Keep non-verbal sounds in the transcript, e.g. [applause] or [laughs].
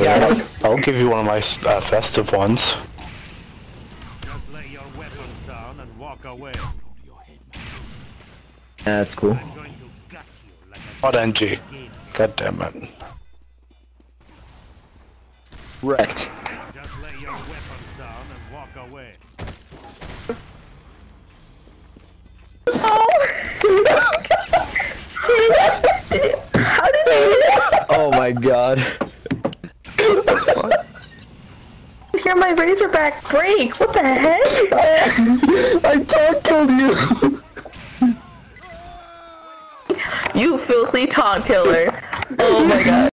I got it. I'll give you one of my uh, festive ones. Just lay your weapons down and walk away. That's cool. I'm going to gut you like What NG? God damn it. Wrecked. Just lay your weapons down and walk away. [laughs] How did I Oh my god. Hear my Razorback break? What the heck? [laughs] I taunt killed you. You filthy taunt killer. Oh my god.